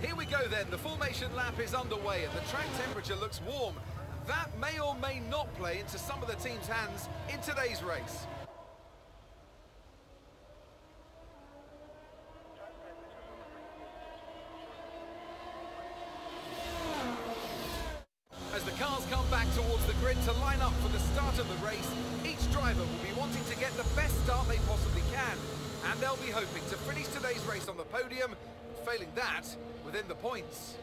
Here we go then, the formation lap is underway and the track temperature looks warm. That may or may not play into some of the team's hands in today's race. As the cars come back towards the grid to line up for the start of the race, each driver will be wanting to get the best start they possibly can. And they'll be hoping to finish today's race on the podium, failing that, within the points.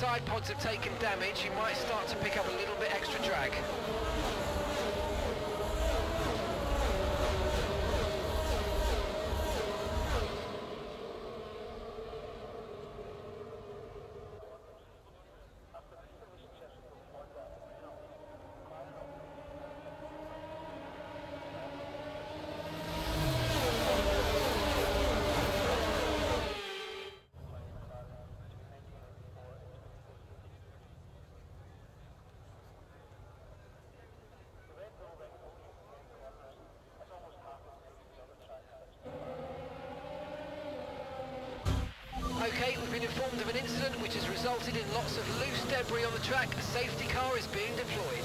Side pods have taken damage, you might start to pick up a little bit extra drag. Informed of an incident which has resulted in lots of loose debris on the track. A safety car is being deployed.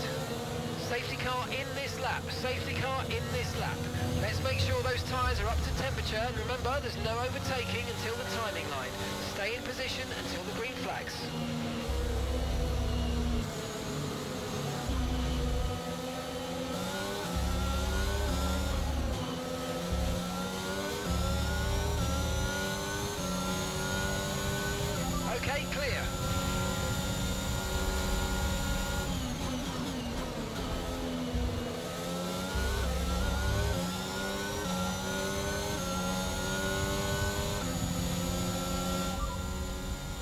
Safety car in this lap. Safety car in this lap. Let's make sure those tyres are up to temperature. And remember, there's no overtaking until the timing line. Stay in position until the green flags. Okay, clear.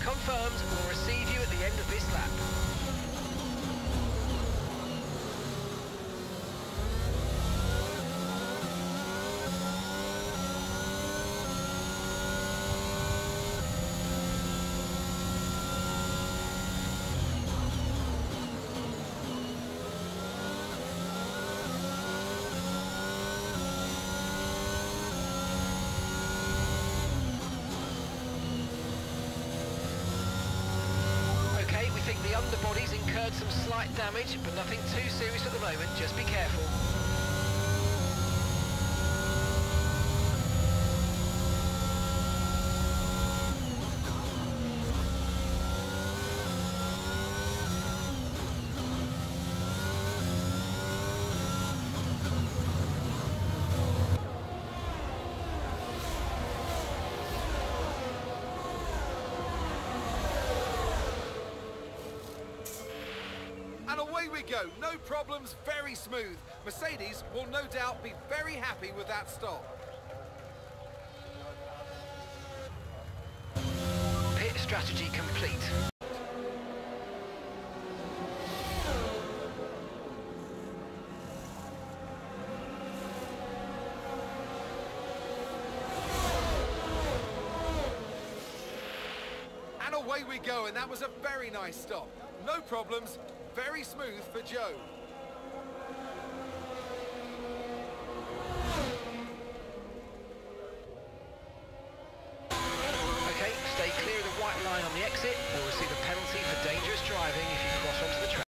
Confirmed, we'll receive you at the end of this lap. The underbody's incurred some slight damage, but nothing too serious at the moment. Just be careful. And away we go, no problems, very smooth. Mercedes will no doubt be very happy with that stop. Pit strategy complete. And away we go, and that was a very nice stop. No problems, very smooth for Joe.